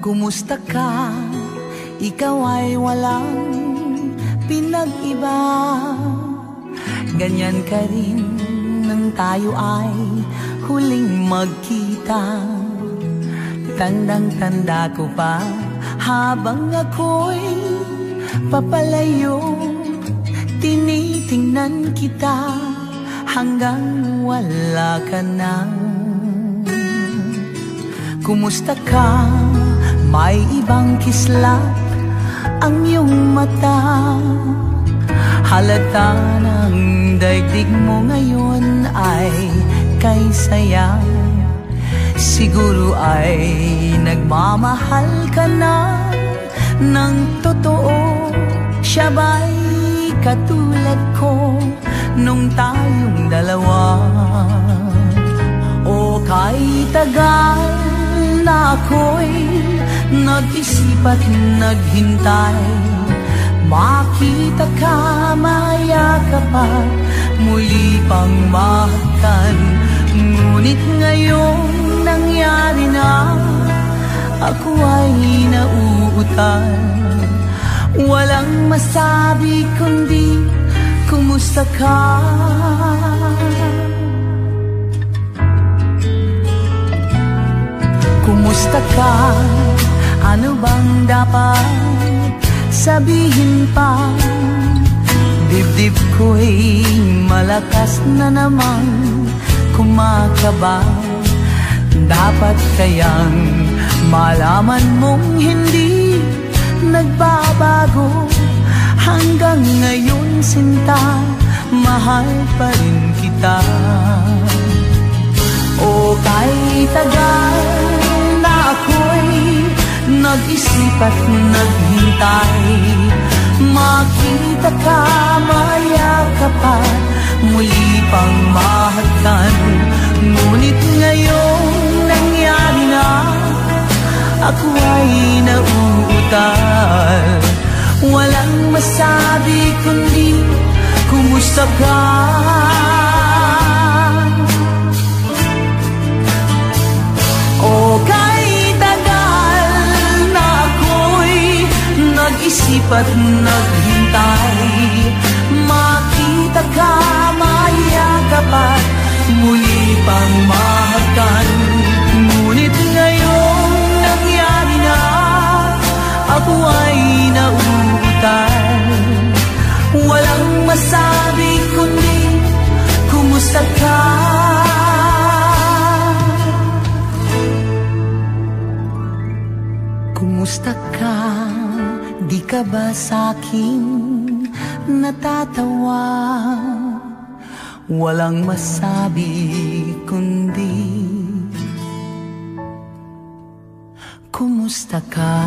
Kumusta ka? Ikaw ay walang pinag-iba Ganyan ka rin nang tayo ay huling magkita Tandang-tanda ko pa habang ako'y papalayo Tinitingnan kita hanggang wala ka na Kumusta ka? May ibang kislap ang iyong mata. Halata ng daigdig mo ngayon ay kay saya. Siguro ay nagmamahal ka na ng totoo. Siya ba'y katulad ko nung tayong dalawa? O kay tagal na ako'y Nag-isip at naghintay Makita ka, mayakap at muli pang mahatan Ngunit ngayong nangyari na Ako ay nauutal Walang masabi kundi Kumusta ka? Kumusta ka? Ano bang dapat sabihin pa? Dibdib ko'y malakas na naman. Kumakaba. Dapat kayang malaman mong hindi nagbabago. Hanggang ngayon sinta, mahal pa rin kita. O kay nag-isip at naghintay. Makita ka, mayakap at muli pang mahagkan Ngunit ngayong nangyari na Ako ay nauutal. Walang masabi kundi Kumusta ka? Nag-isip at naghintay Makita ka, mayakap at muli pang mahagkan Ngunit ngayong nangyari na Ako ay nauutal Walang masabi kundi Kumusta ka? Kumusta ka? Di ka ba sa'kin natatawa? Walang masabi kundi Kumusta ka?